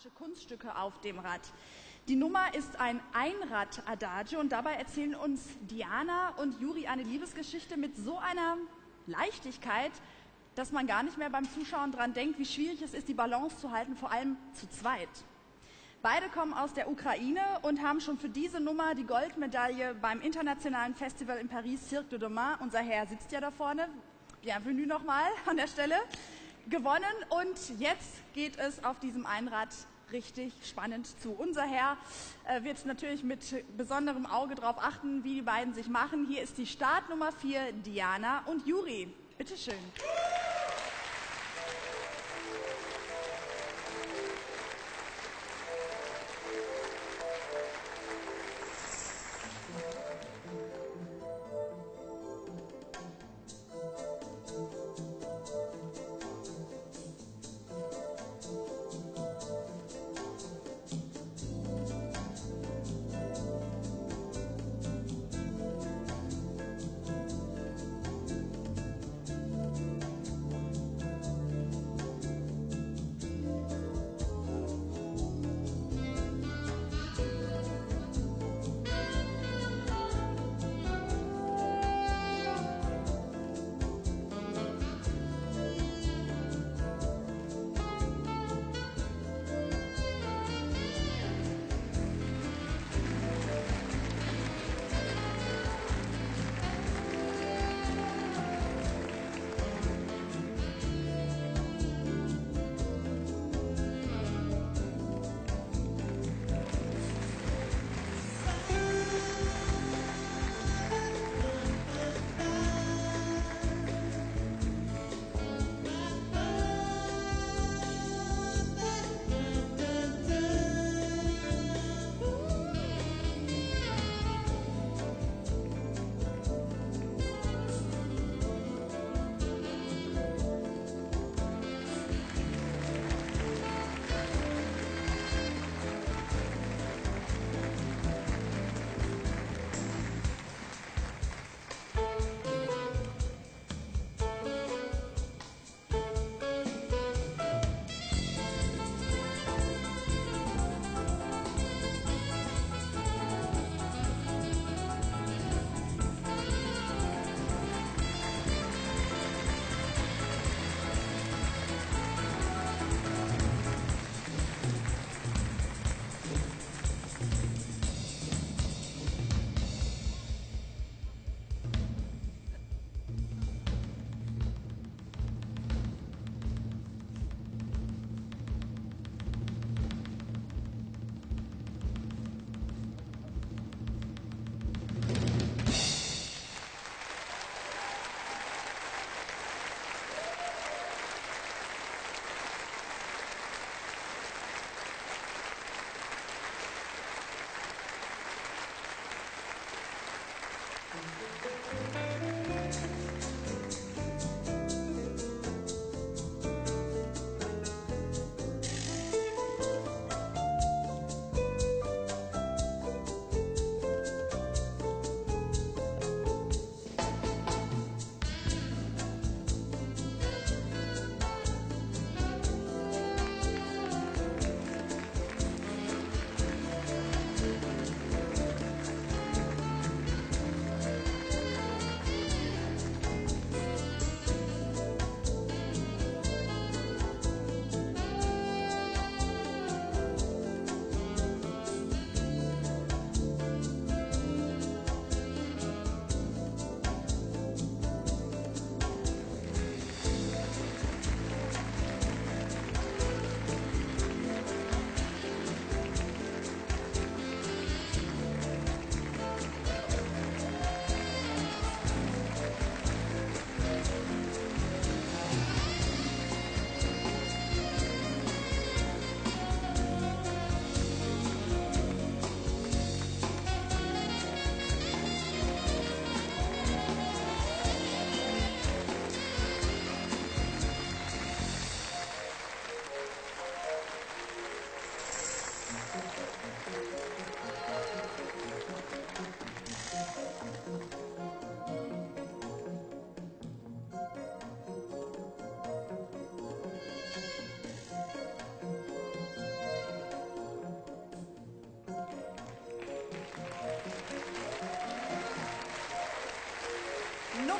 dramatische Kunststücke auf dem Rad. Die Nummer ist ein Einrad-Adagio und dabei erzählen uns Diana und Juri eine Liebesgeschichte mit so einer Leichtigkeit, dass man gar nicht mehr beim Zuschauen dran denkt, wie schwierig es ist, die Balance zu halten, vor allem zu zweit. Beide kommen aus der Ukraine und haben schon für diese Nummer die Goldmedaille beim internationalen Festival in Paris Cirque de Demain. Unser Herr sitzt ja da vorne. Bienvenue nochmal an der Stelle. Gewonnen und jetzt geht es auf diesem Einrad richtig spannend zu. Unser Herr äh, wird natürlich mit besonderem Auge darauf achten, wie die beiden sich machen. Hier ist die Startnummer 4, Diana und Juri. Bitteschön.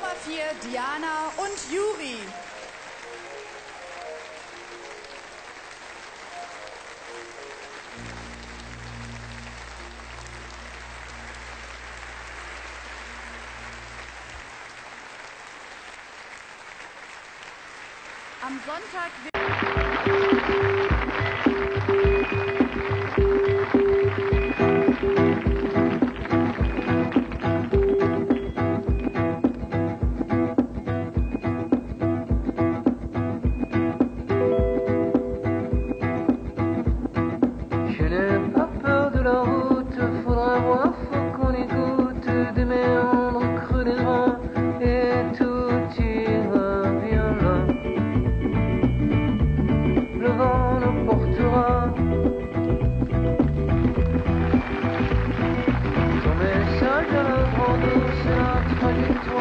Nummer 4 Diana und Juri. Am Sonntag. According to